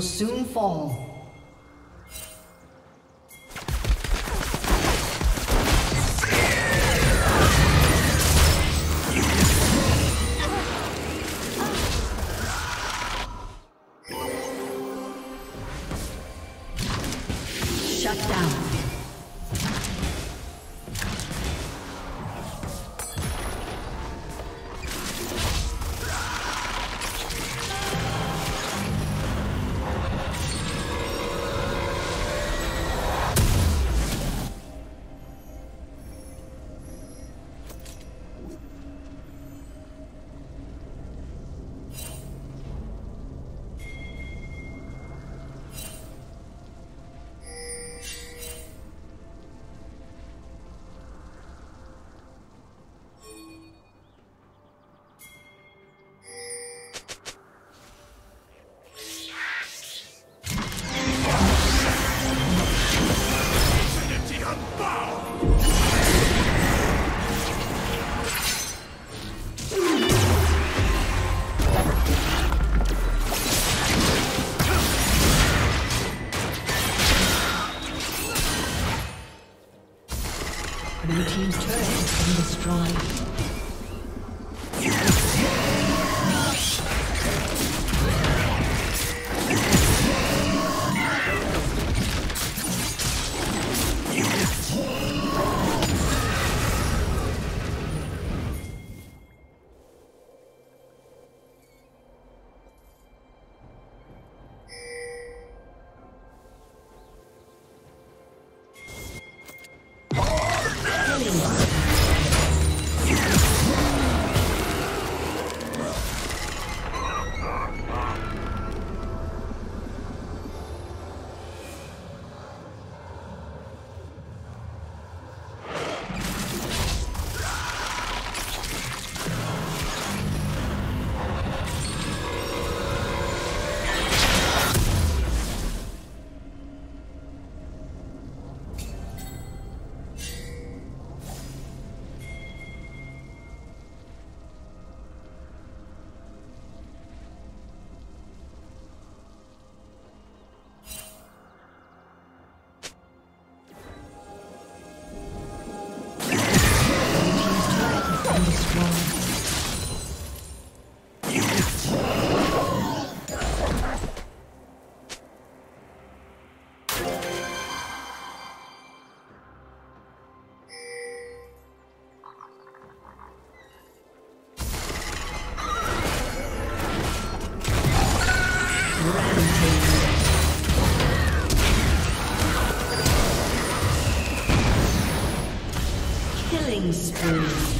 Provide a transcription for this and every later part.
Will soon fall. killing spree.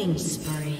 Killing spree.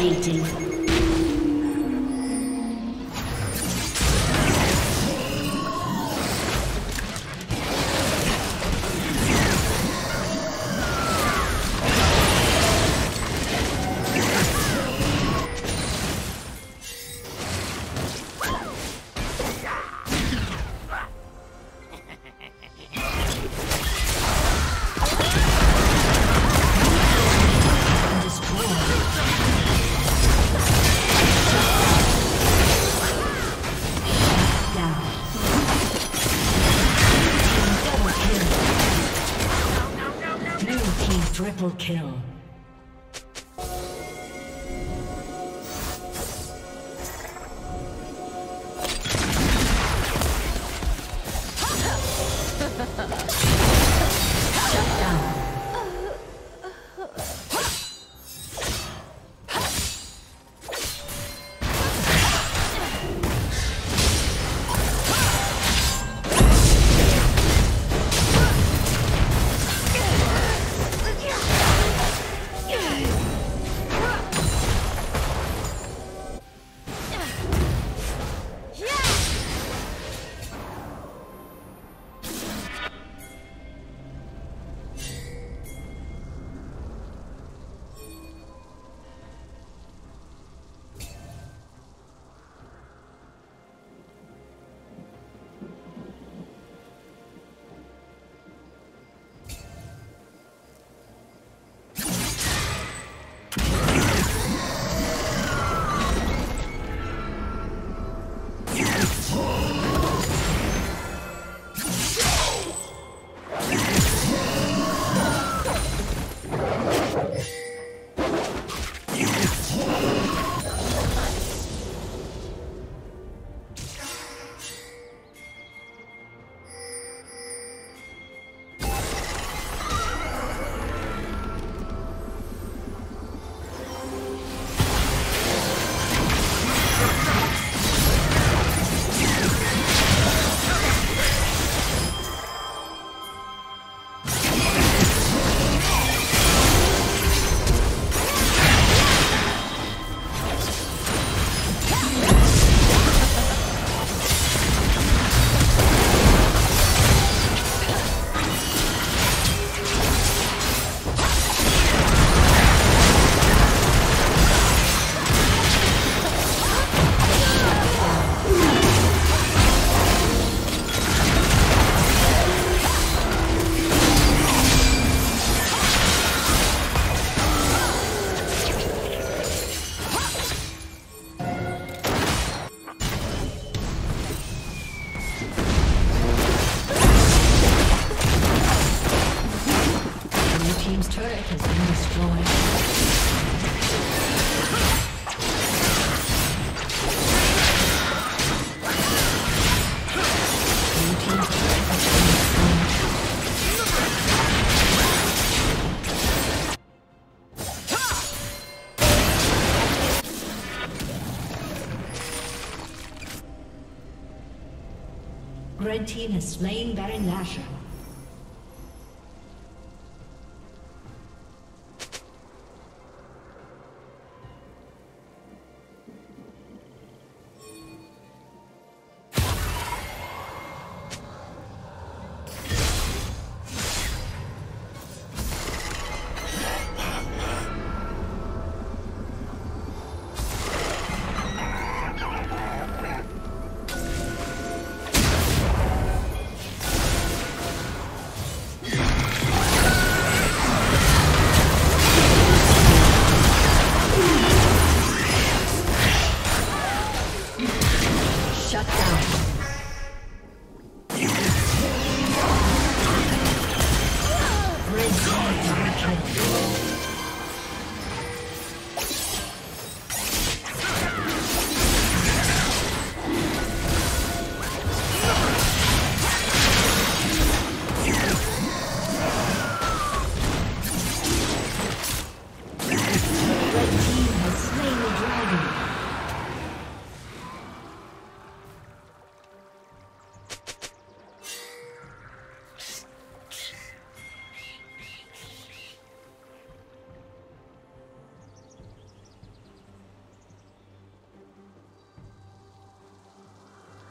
Dominating. Team has slain Baron Nashor.